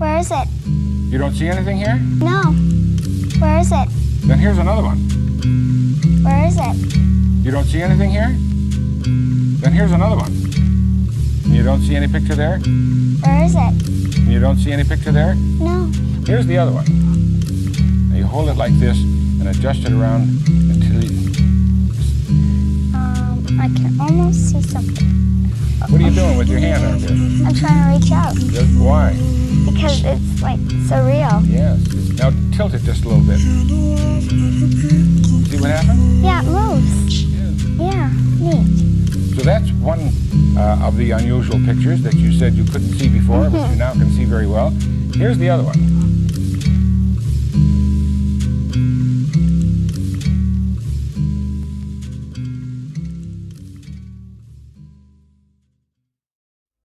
Where is it? You don't see anything here? No. Where is it? Then here's another one. Where is it? You don't see anything here? Then here's another one. And you don't see any picture there? Where is it? And you don't see any picture there? No. Here's the other one. Now you hold it like this and adjust it around until you... Um, I can almost see something. With your hand out there? I'm trying to reach out Just why? because it's like so real. Yes. Now tilt it just a little bit. See what happened? Yeah, it moves. Yes. Yeah, neat. So that's one uh, of the unusual pictures that you said you couldn't see before, but you now can see very well. Here's the other one.